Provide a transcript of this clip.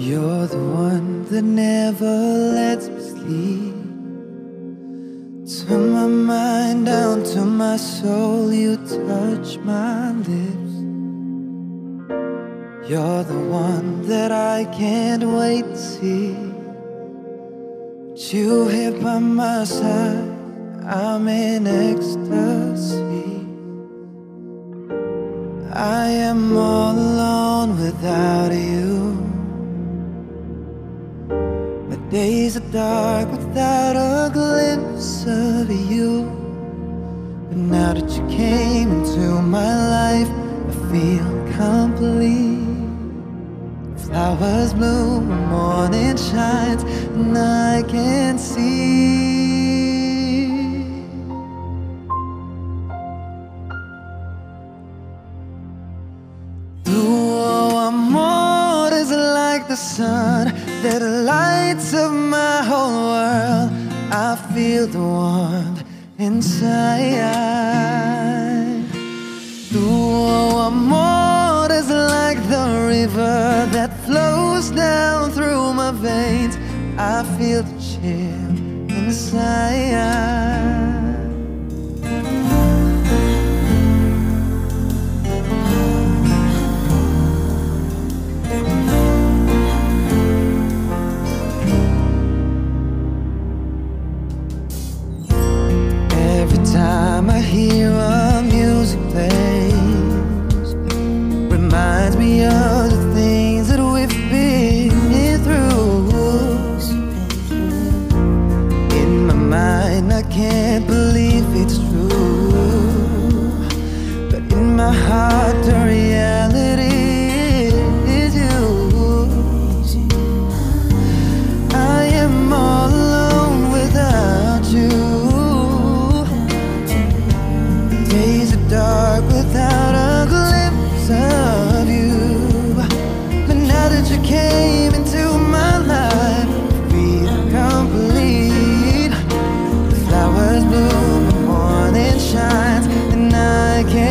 You're the one that never lets me sleep. Turn my mind down to my soul, you touch my lips. You're the one that I can't wait to see. You here by my side, I'm in ecstasy. I am all alone without you. Days are dark without a glimpse of you. But now that you came into my life, I feel complete. Flowers bloom, morning shines, and I can see. Tu amor is like the sun that lights of my whole world. I feel the warmth inside. Tu amor is like the river that flows down through my veins. I feel the chill inside. Hear a music plays, reminds me of the things that we've been through. In my mind, I can't believe it's true, but in my heart. 나에게